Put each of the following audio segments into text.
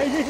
开 心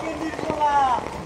坚持住了